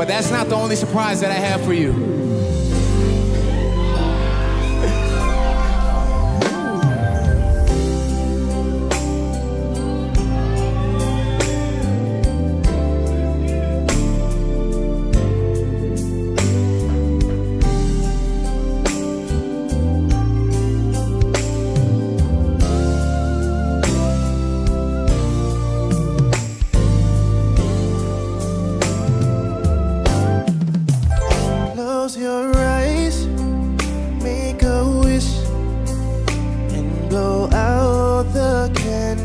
But that's not the only surprise that I have for you.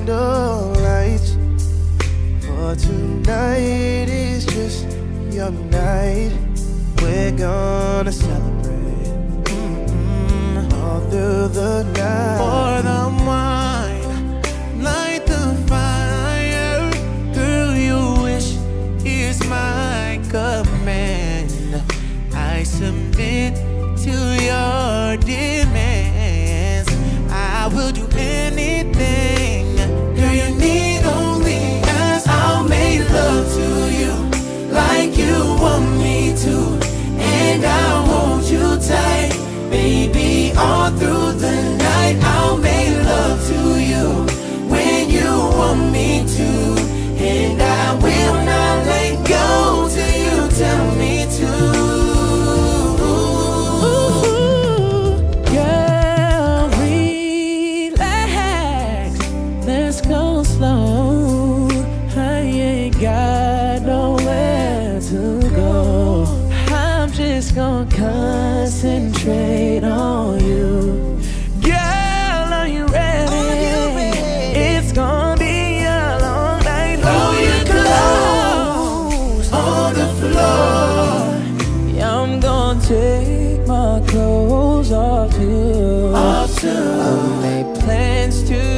Candle lights. For tonight is just your night. We're gonna celebrate mm-mm, all through the night. Pour the wine, light the fire. Girl, your wish is my command. I submit to your demands. I will do anything. Let's slow. I ain't got nowhere to go. I'm just gonna concentrate on you. Girl, are you ready? It's gonna be a long night. Throw your clothes on the floor. Yeah, I'm gonna take my clothes off too. Off too. I made plans to